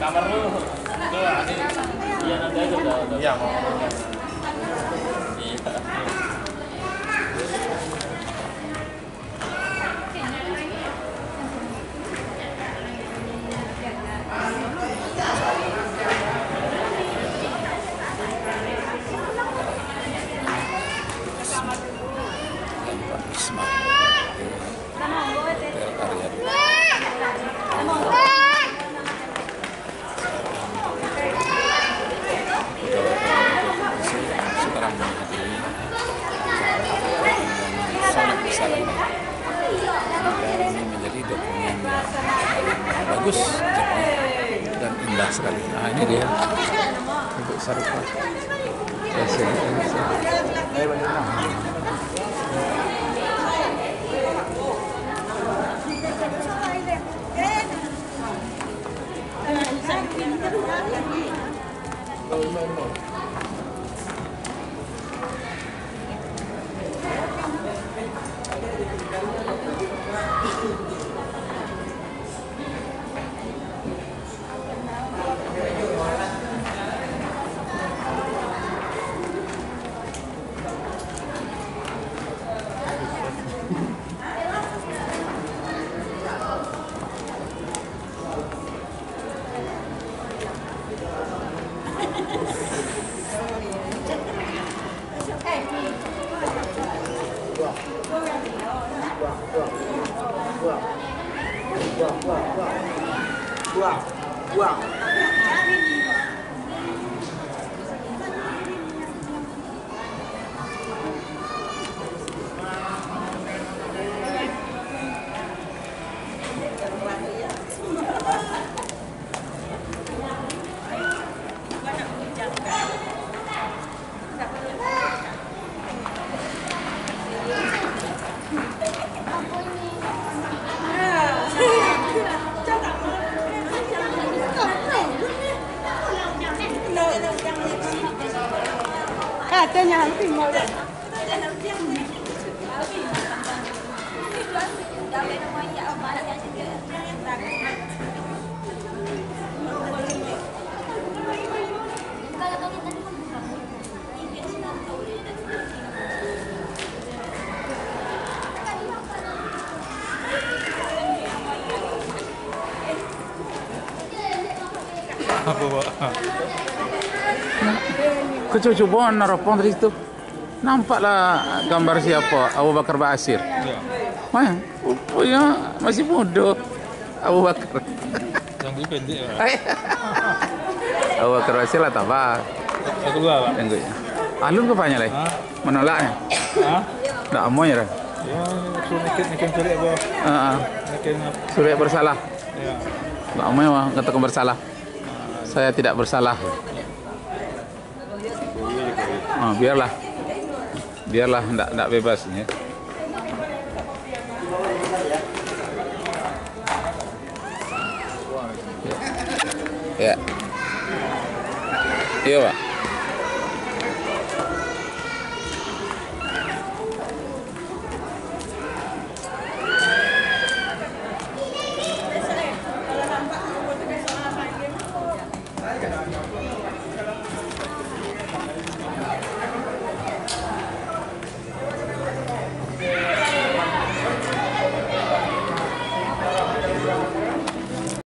Kamar lu. Tuh, ini. Iya nanti aja udah. Iya mau. Sekali. Nah ini dia. Untuk Sarifah Wow. Wow. Wow. Katanya nanti mau apa pak kecocokan narapon dari situ nampaklah gambar siapa Abu Bakar Basir Iya. Wah, rupanya masih muda Abu Bakar Yang pendek ya. Abu Bakar Basir lah tak apa Aku ya. Alun ke banyak lagi? Hah? Menolaknya? Hah? Tak mau ya? Ya, apa? Bersalah. Ya. Tak mau ya, bersalah. Saya tidak bersalah. Ah, biarlah. Biarlah, tidak tidak bebas ya. Ya. Iya, Pak.